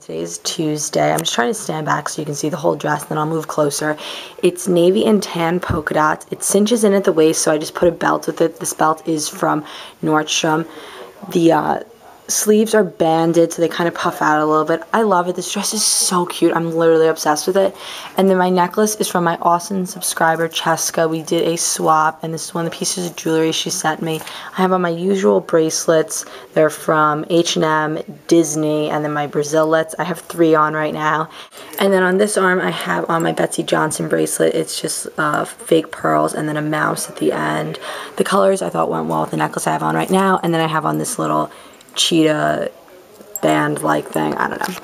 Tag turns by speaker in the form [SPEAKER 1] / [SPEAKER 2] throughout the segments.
[SPEAKER 1] Today is Tuesday. I'm just trying to stand back so you can see the whole dress, then I'll move closer. It's navy and tan polka dots. It cinches in at the waist, so I just put a belt with it. This belt is from Nordstrom. The uh, sleeves are banded so they kind of puff out a little bit. I love it. This dress is so cute. I'm literally obsessed with it. And then my necklace is from my awesome subscriber Cheska. We did a swap and this is one of the pieces of jewelry she sent me. I have on my usual bracelets. They're from H&M, Disney, and then my Brazillets. I have three on right now. And then on this arm I have on my Betsey Johnson bracelet. It's just uh, fake pearls and then a mouse at the end. The colors I thought went well with the necklace I have on right now. And then I have on this little cheetah band like thing. I don't know.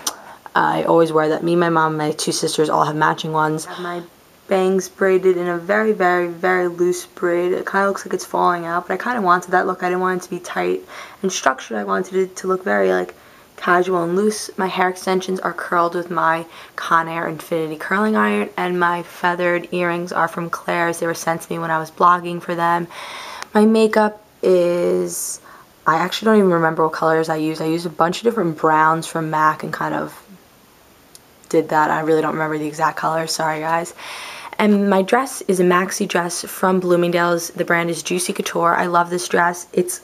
[SPEAKER 1] I always wear that. Me, my mom, my two sisters all have matching ones. My bangs braided in a very, very, very loose braid. It kind of looks like it's falling out, but I kind of wanted that look. I didn't want it to be tight and structured. I wanted it to look very like casual and loose. My hair extensions are curled with my Conair Infinity curling iron and my feathered earrings are from Claire's. They were sent to me when I was blogging for them. My makeup is I actually don't even remember what colors I used. I used a bunch of different browns from MAC and kind of did that. I really don't remember the exact colors. Sorry, guys. And my dress is a maxi dress from Bloomingdale's. The brand is Juicy Couture. I love this dress. It's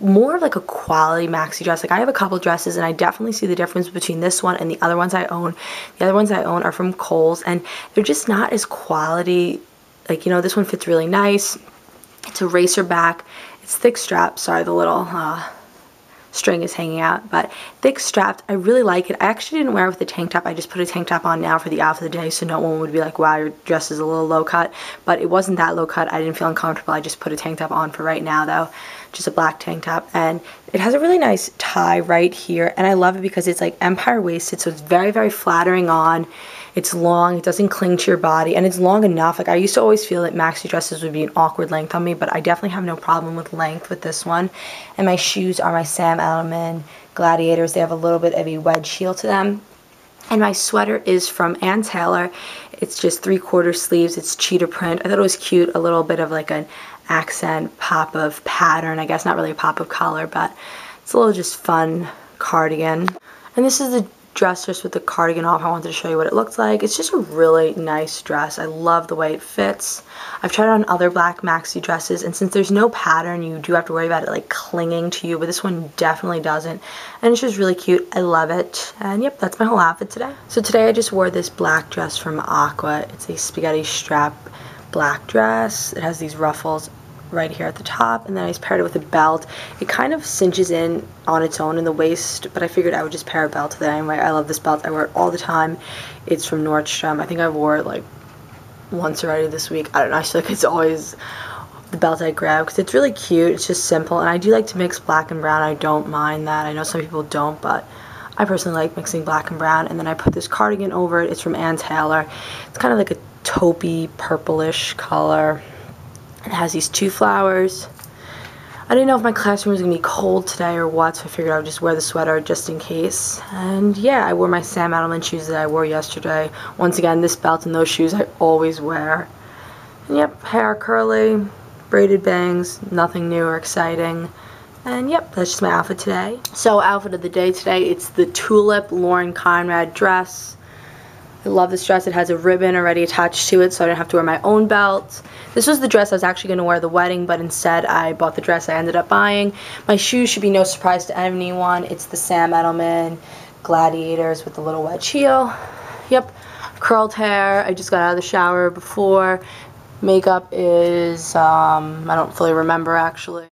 [SPEAKER 1] more like a quality maxi dress. Like I have a couple dresses and I definitely see the difference between this one and the other ones I own. The other ones I own are from Kohl's and they're just not as quality. Like, you know, this one fits really nice. It's a racer back. It's thick strap. Sorry, the little uh, string is hanging out, but thick strapped. I really like it. I actually didn't wear it with a tank top. I just put a tank top on now for the outfit of the day so no one would be like, wow, your dress is a little low cut. But it wasn't that low cut. I didn't feel uncomfortable. I just put a tank top on for right now though. Just a black tank top. And it has a really nice tie right here. And I love it because it's like empire waisted. So it's very, very flattering on. It's long, it doesn't cling to your body, and it's long enough. Like I used to always feel that maxi dresses would be an awkward length on me, but I definitely have no problem with length with this one. And my shoes are my Sam Edelman Gladiators. They have a little bit of a wedge heel to them. And my sweater is from Ann Taylor. It's just three quarter sleeves. It's cheetah print. I thought it was cute. A little bit of like an accent pop of pattern. I guess not really a pop of color, but it's a little just fun cardigan. And this is the dress just with the cardigan off. I wanted to show you what it looks like. It's just a really nice dress. I love the way it fits. I've tried on other black maxi dresses and since there's no pattern you do have to worry about it like clinging to you but this one definitely doesn't and it's just really cute. I love it and yep that's my whole outfit today. So today I just wore this black dress from Aqua. It's a spaghetti strap black dress. It has these ruffles right here at the top and then I just paired it with a belt. It kind of cinches in on its own in the waist but I figured I would just pair a belt with it anyway. I love this belt. I wear it all the time. It's from Nordstrom. I think I wore it like once already this week. I don't know. I feel like it's always the belt I grab because it's really cute. It's just simple and I do like to mix black and brown. I don't mind that. I know some people don't but I personally like mixing black and brown and then I put this cardigan over it. It's from Ann Taylor. It's kind of like a taupey purplish color. It has these two flowers. I didn't know if my classroom was going to be cold today or what, so I figured I would just wear the sweater just in case. And yeah, I wore my Sam Edelman shoes that I wore yesterday. Once again, this belt and those shoes I always wear. And yep, hair curly, braided bangs, nothing new or exciting. And yep, that's just my outfit today. So outfit of the day today, it's the Tulip Lauren Conrad dress. I love this dress. It has a ribbon already attached to it so I don't have to wear my own belt. This was the dress I was actually going to wear the wedding but instead I bought the dress I ended up buying. My shoes should be no surprise to anyone. It's the Sam Edelman Gladiators with the little wedge heel. Yep, curled hair. I just got out of the shower before. Makeup is, um, I don't fully remember actually.